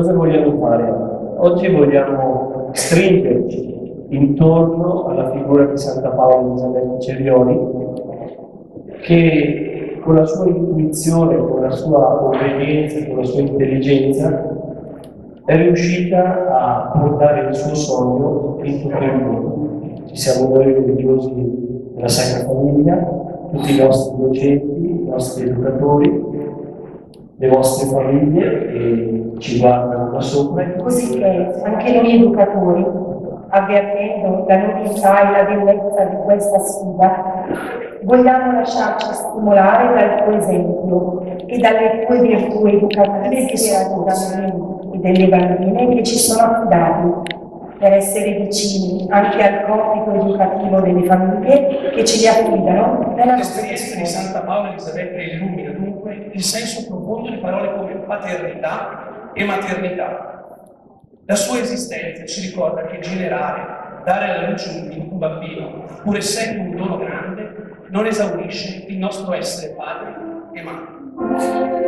Cosa vogliamo fare? Oggi vogliamo stringerci intorno alla figura di Santa Paola Elisabetta Cerioli che con la sua intuizione, con la sua obbedienza, con la sua intelligenza è riuscita a portare il suo sogno in tutto il mondo. Ci siamo noi religiosi della Sacra Famiglia, tutti i nostri docenti, i nostri educatori, le vostre famiglie che ci guardano da sopra. Così che anche noi educatori, avvertendo la novità e la bellezza di questa sfida, vogliamo lasciarci stimolare dal tuo esempio e dalle tue virtù educative che sono e delle bambine che ci sono affidati per essere vicini anche al compito educativo delle famiglie che ci li affidano nella L'esperienza di Santa Paola Elisabetta illumina dunque il senso profondo di parole come paternità e maternità. La sua esistenza ci ricorda che generare, dare alla luce un, bambino, pur essendo un dono grande, non esaurisce il nostro essere padri e madri.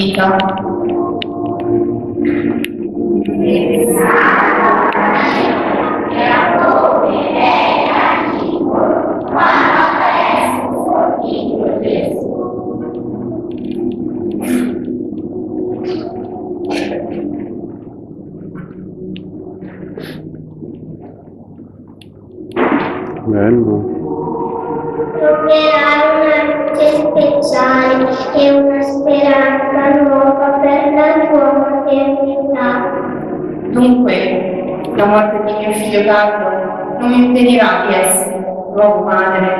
Fiducia, Impedirà di essere nuovo madre.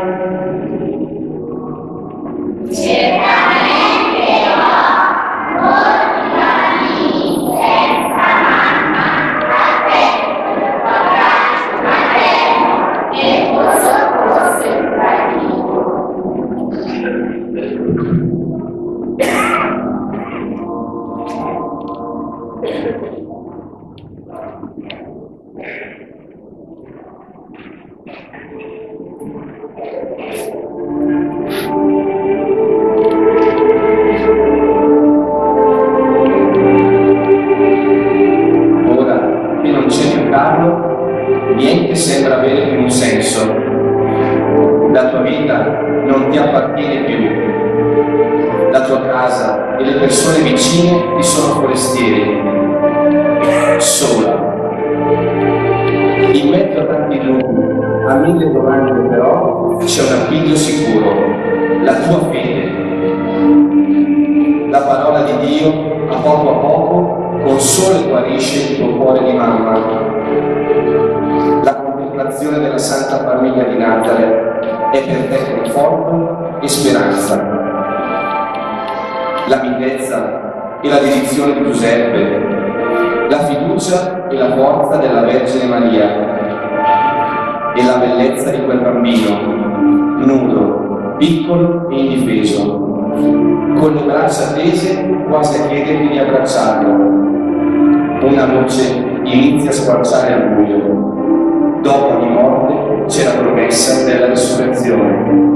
Tuo cuore di mamma. La contemplazione della Santa Famiglia di Nazareth è per te conforto e speranza. La mildezza e la dedizione di Giuseppe, la fiducia e la forza della Vergine Maria e la bellezza di quel bambino, nudo, piccolo e indifeso, con le braccia tese quasi a chiedergli di abbracciarlo. Una luce inizia a squarciare al buio. Dopo ogni morte c'è la promessa della risurrezione.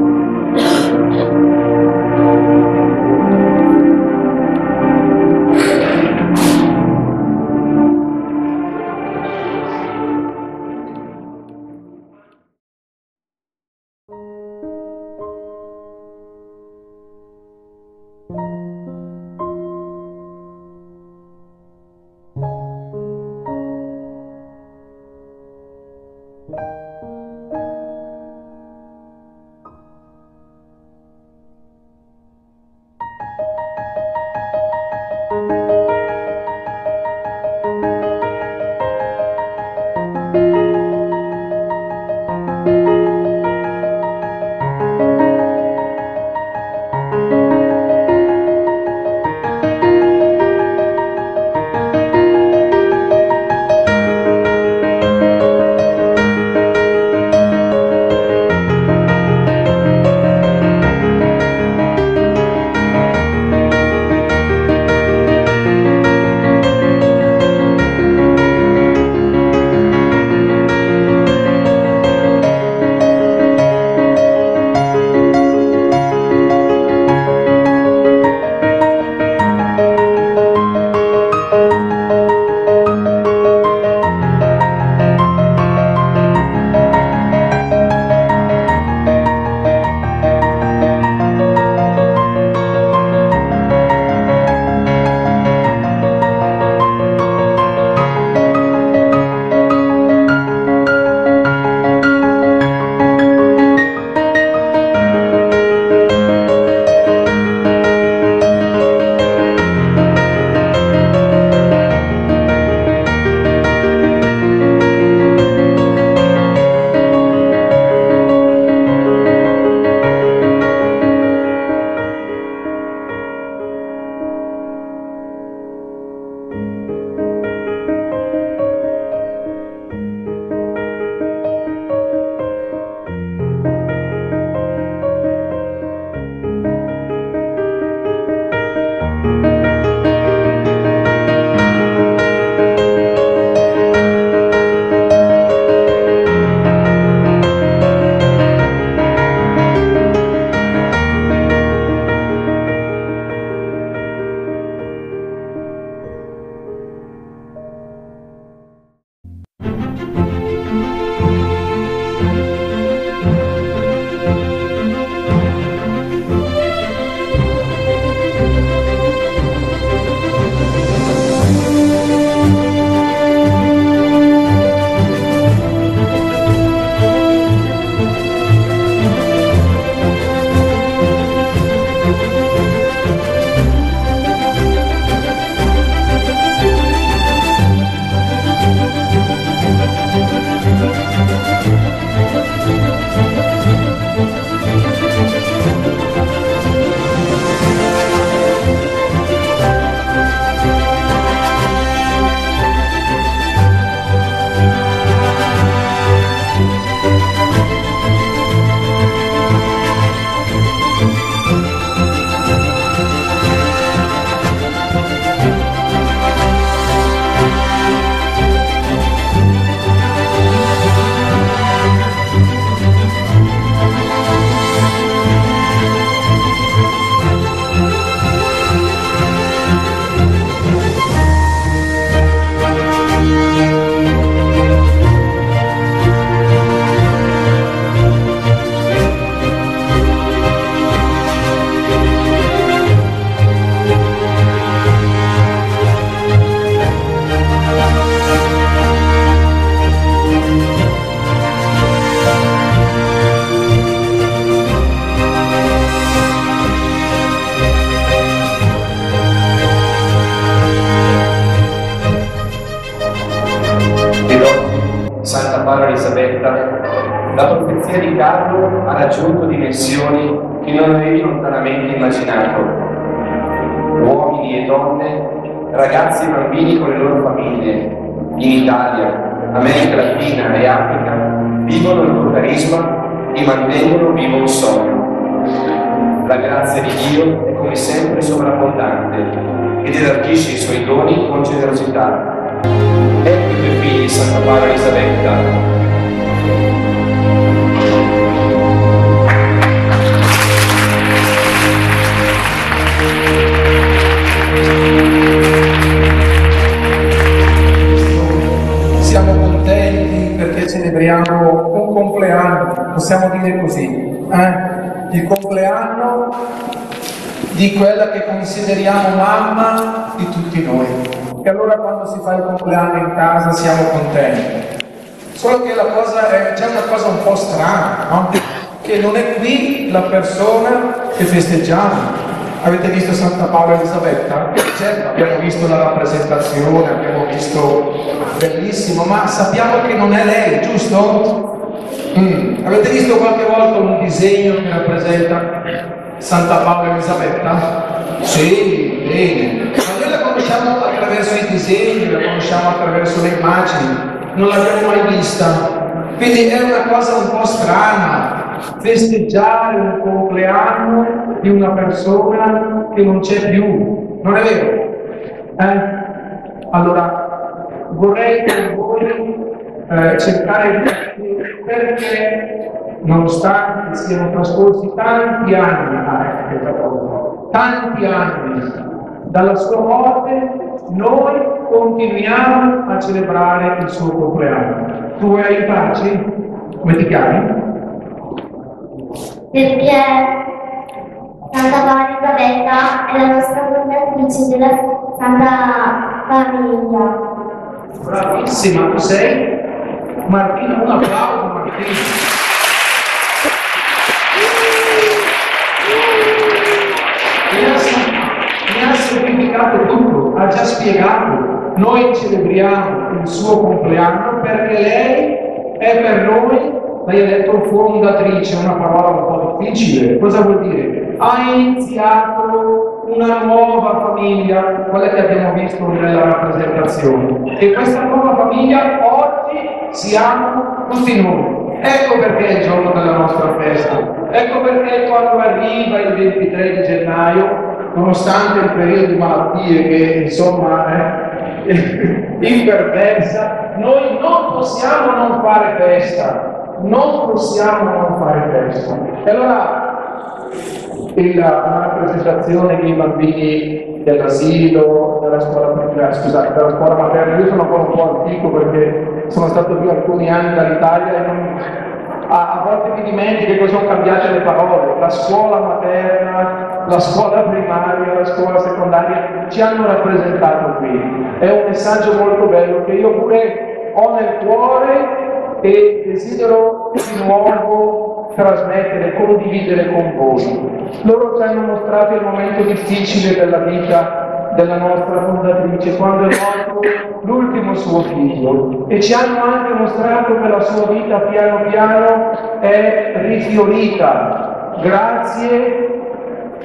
America Latina e Africa, vivono il tuo carisma e mantengono vivo un sogno. La grazia di Dio è come sempre sovrabbondante ed elargisce i suoi doni con generosità. Ecco i tuoi figli, Santa Paola Elisabetta, celebriamo un compleanno, possiamo dire così, eh? il compleanno di quella che consideriamo mamma di tutti noi. E allora quando si fa il compleanno in casa siamo contenti. Solo che la cosa è, c'è una cosa un po' strana, no? Che non è qui la persona che festeggiamo. Avete visto Santa Paola Elisabetta? Certo, abbiamo visto la rappresentazione, abbiamo visto bellissimo, ma sappiamo che non è lei, giusto? Mm. Avete visto qualche volta un disegno che rappresenta Santa Paola Elisabetta? Sì, bene. Ma noi la conosciamo attraverso i disegni, la conosciamo attraverso le immagini, non l'abbiamo mai vista. Quindi è una cosa un po' strana festeggiare un compleanno di una persona che non c'è più, non è vero? Eh? Allora, vorrei con voi eh, cercare di capire perché, nonostante siano trascorsi tanti anni, ah, ecco, tanti anni dalla sua morte, noi continuiamo a celebrare il suo compleanno. Tu vuoi aiutarci? Come ti chiami? Perché Santa Paola Elisabetta è la nostra fondatrice della Santa Famiglia. Bravissima, tu sei? Martina, un applauso Martina. Semplificato tutto, ha già spiegato. Noi celebriamo il suo compleanno perché lei è per noi lei ha detto fondatrice, una parola un po' difficile. Cosa vuol dire? Ha iniziato una nuova famiglia, quella che abbiamo visto nella rappresentazione. E questa nuova famiglia oggi siamo tutti noi. Ecco perché è il giorno della nostra festa. Ecco perché quando arriva il 23 di gennaio, nonostante il periodo di malattie che insomma è imperversa, noi non possiamo non fare festa non possiamo non fare questo. E allora il, una rappresentazione che i bambini dell'asilo, della scuola scusate, della scuola materna, io sono ancora un po' antico perché sono stato qui alcuni anni dall'Italia e non, a, a, volte mi dimentico che sono cambiate le parole. La scuola materna, la scuola primaria, la scuola secondaria ci hanno rappresentato qui. È un messaggio molto bello che io pure ho nel cuore e desidero di nuovo trasmettere, condividere con voi. Loro ci hanno mostrato il momento difficile della vita della nostra fondatrice, quando è morto l'ultimo suo figlio e ci hanno anche mostrato che la sua vita piano piano è rifiorita grazie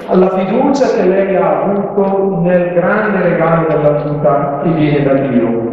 alla fiducia che lei ha avuto nel grande regalo della vita che viene da Dio.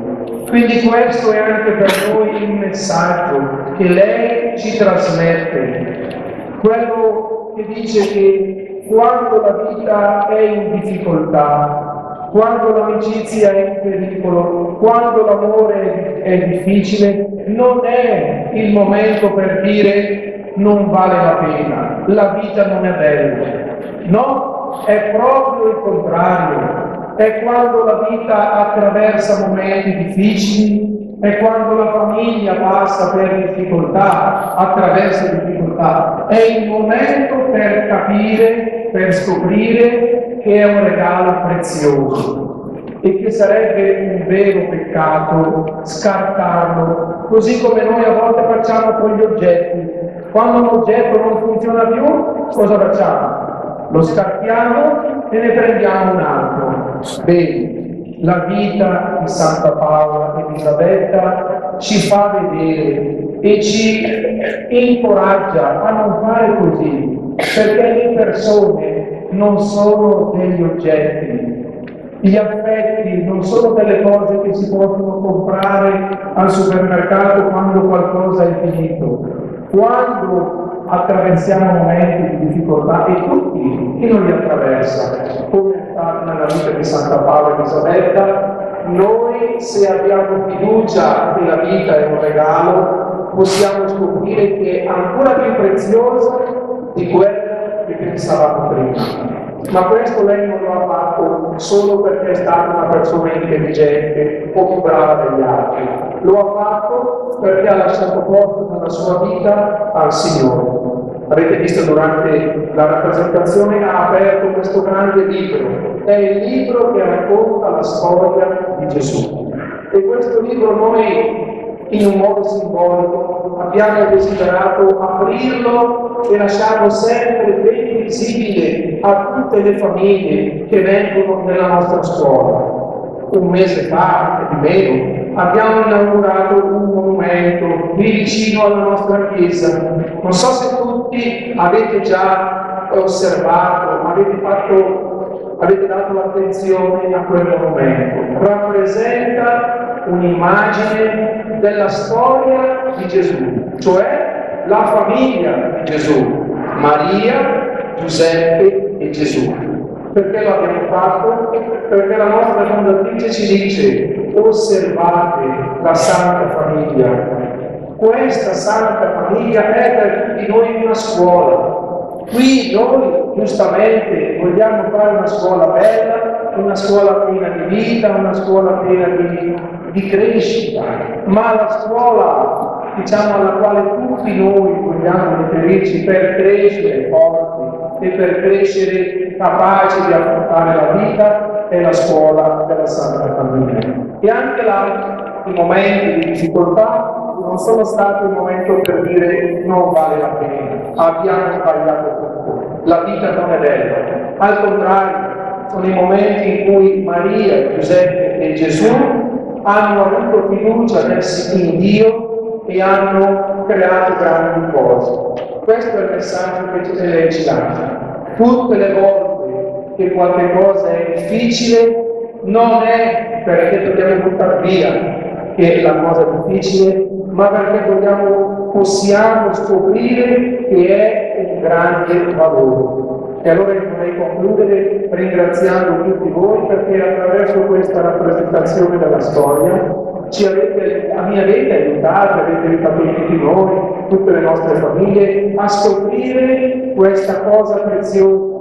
Quindi questo è anche per noi il messaggio che lei ci trasmette, quello che dice che quando la vita è in difficoltà, quando l'amicizia è in pericolo, quando l'amore è difficile, non è il momento per dire non vale la pena, la vita non è bella. No, è proprio il contrario è quando la vita attraversa momenti difficili, è quando la famiglia passa per difficoltà, attraversa difficoltà. È il momento per capire, per scoprire che è un regalo prezioso e che sarebbe un vero peccato scartarlo, così come noi a volte facciamo con gli oggetti. Quando un oggetto non funziona più, cosa facciamo? Lo scartiamo e ne prendiamo un altro. Bene, la vita di Santa Paola Elisabetta ci fa vedere e ci incoraggia a non fare così, perché le persone non sono degli oggetti, gli affetti non sono delle cose che si possono comprare al supermercato quando qualcosa è finito. Quando attraversiamo momenti di difficoltà, e tutti, chi non li attraversa, come stato nella vita di Santa Paola e Elisabetta, noi se abbiamo fiducia che la vita è un regalo, possiamo scoprire che è ancora più preziosa di quella che pensavamo prima. Ma questo lei non lo ha fatto solo perché è stata una persona intelligente o più brava degli altri, lo ha fatto perché ha lasciato posto nella sua vita al Signore. Avete visto durante la rappresentazione ha aperto questo grande libro, è il libro che racconta la storia di Gesù. E questo libro noi in un modo simbolico abbiamo desiderato aprirlo e lasciarlo sempre ben visibile a tutte le famiglie che vengono nella nostra scuola. Un mese fa, di meno, abbiamo inaugurato un monumento lì vicino alla nostra chiesa. Non so se tutti avete già osservato, avete, fatto, avete dato l'attenzione a quel monumento. Rappresenta un'immagine della storia di Gesù, cioè la famiglia di Gesù, Maria, Giuseppe e Gesù. Perché lo abbiamo fatto? Perché la nostra fondatrice ci dice osservate la Santa Famiglia. Questa Santa Famiglia è per tutti noi una scuola. Qui noi giustamente vogliamo fare una scuola bella, una scuola piena di vita, una scuola piena di, di crescita, ma la scuola diciamo, alla quale tutti noi vogliamo riferirci per crescere forti e per crescere capaci di affrontare la vita è la scuola della Santa Famiglia. E anche là i momenti di difficoltà non sono stati un momento per dire non vale la pena, abbiamo sbagliato tutto, la vita non è bella. Al contrario, sono i momenti in cui Maria, Giuseppe e Gesù hanno avuto fiducia in Dio e hanno creato grandi cose. Questo è il messaggio che lei ci dà. Tutte le volte che qualche cosa è difficile, non è perché dobbiamo buttare via che è la cosa difficile, ma perché dobbiamo, possiamo scoprire che è un grande valore. E allora io vorrei concludere ringraziando tutti voi perché attraverso questa rappresentazione della storia ci avete, mi avete aiutato, avete aiutato tutti noi, tutte le nostre famiglie, a scoprire questa cosa preziosa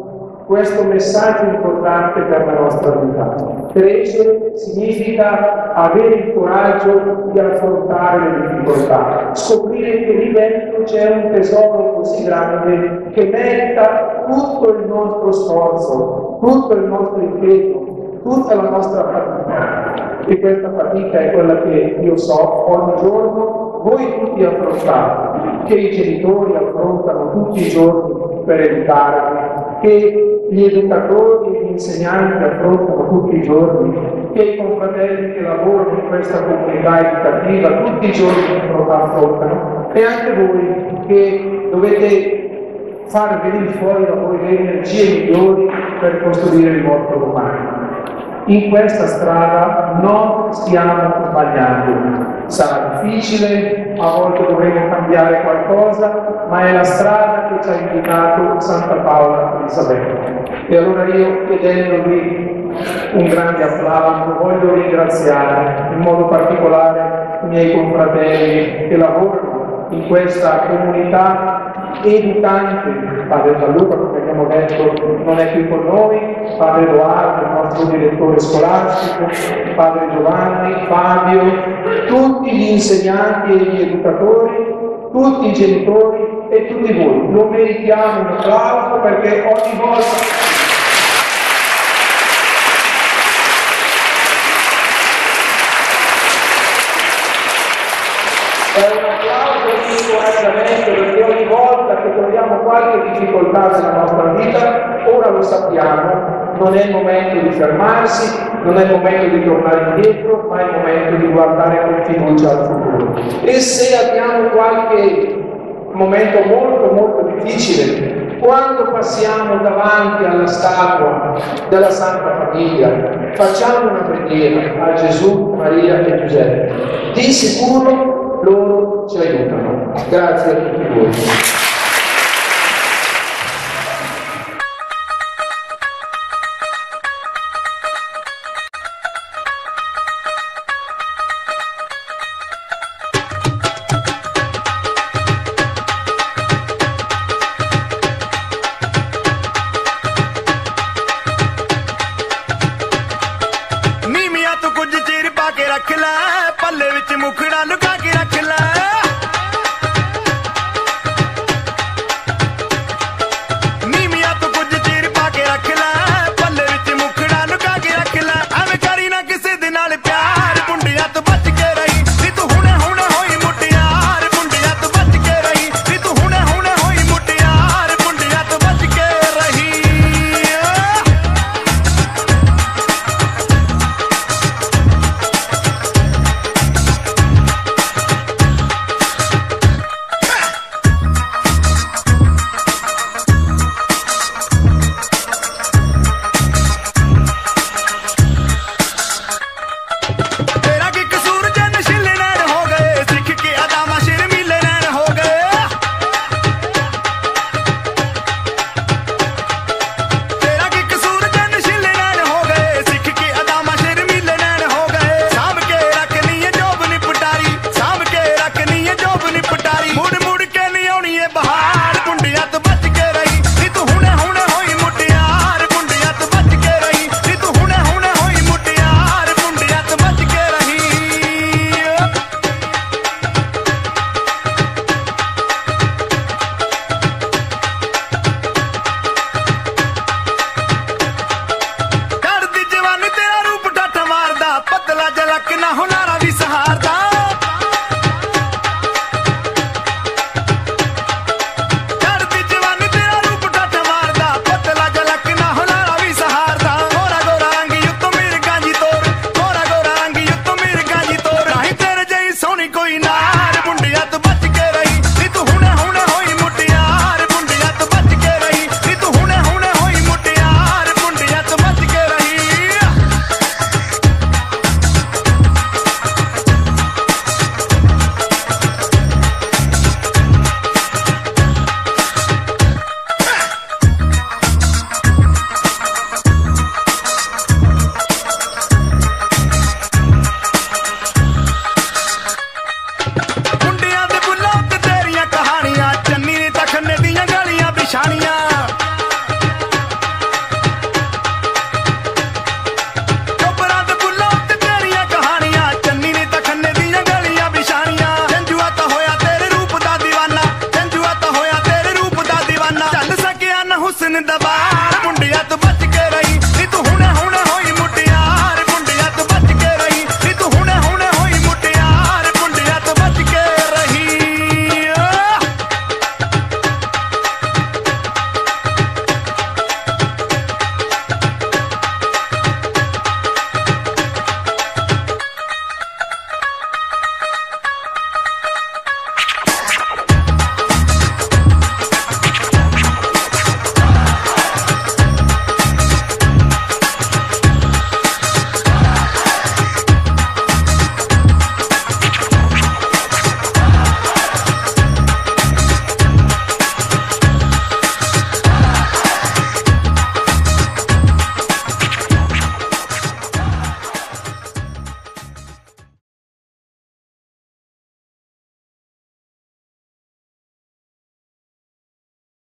questo messaggio importante per la nostra vita. Crescere significa avere il coraggio di affrontare le difficoltà, scoprire che lì dentro c'è un tesoro così grande che merita tutto il nostro sforzo, tutto il nostro impegno, tutta la nostra fatica. E questa fatica è quella che io so ogni giorno voi tutti affrontate, che i genitori affrontano tutti i giorni per educarvi, che gli educatori e gli insegnanti affrontano tutti i giorni, che i confratelli che lavorano in questa comunità educativa tutti i giorni affrontano, e anche voi che dovete far venire fuori da voi le energie migliori per costruire il vostro domani. In questa strada non stiamo sbagliando. Sarà difficile, a volte dovremo cambiare qualcosa, ma è la strada che ci ha indicato Santa Paola Elisabetta. E allora io chiedendovi un grande applauso voglio ringraziare in modo particolare i miei confratelli che lavorano in questa comunità educante, padre Gianluca, come abbiamo detto, non è qui con noi, padre Edoardo, nostro direttore scolastico, padre Giovanni, Fabio, tutti gli insegnanti e gli educatori, tutti i genitori e tutti voi. Lo meritiamo un applauso perché ogni volta È un applauso di incoraggiamento perché ogni volta troviamo qualche difficoltà nella nostra vita, ora lo sappiamo, non è il momento di fermarsi, non è il momento di tornare indietro, ma è il momento di guardare con fiducia al futuro. E se abbiamo qualche momento molto molto difficile, quando passiamo davanti alla statua della Santa Famiglia, facciamo una preghiera a Gesù, Maria e Giuseppe. Di sicuro loro ci aiutano. Grazie a tutti voi.